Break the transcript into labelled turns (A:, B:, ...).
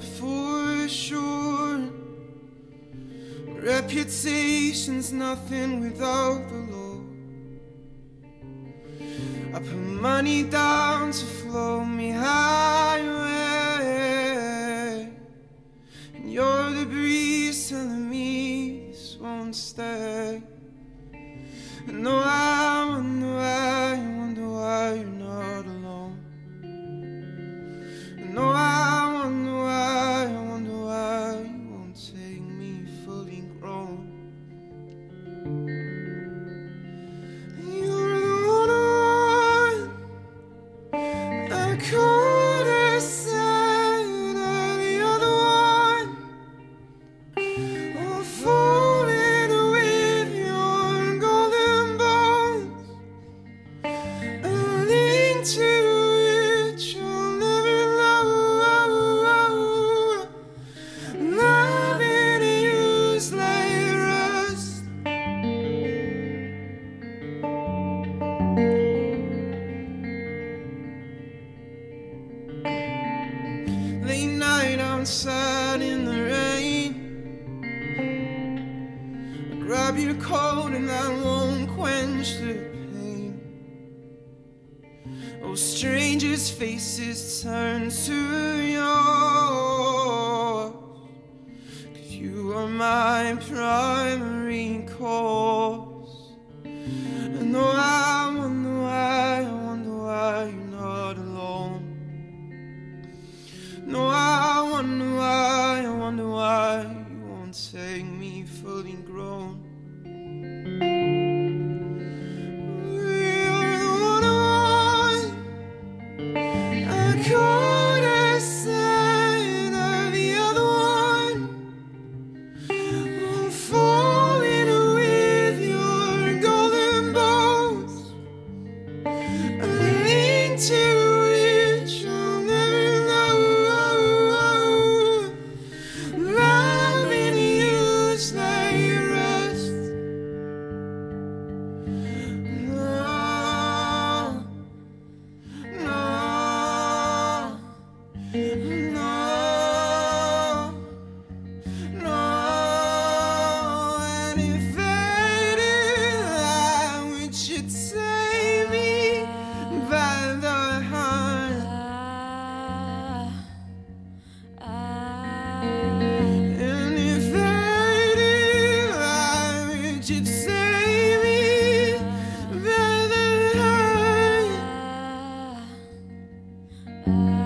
A: for sure. Reputation's nothing without the law. I put money down to flow me highway. And you're the breeze telling me this won't stay. No, I grab your cold and I won't quench the pain. Oh, strangers' faces turn to yours. Cause you are my primary cause. And though I wonder why, I wonder why you're not alone. No, I wonder why, I wonder why you won't take me fully grown. call love.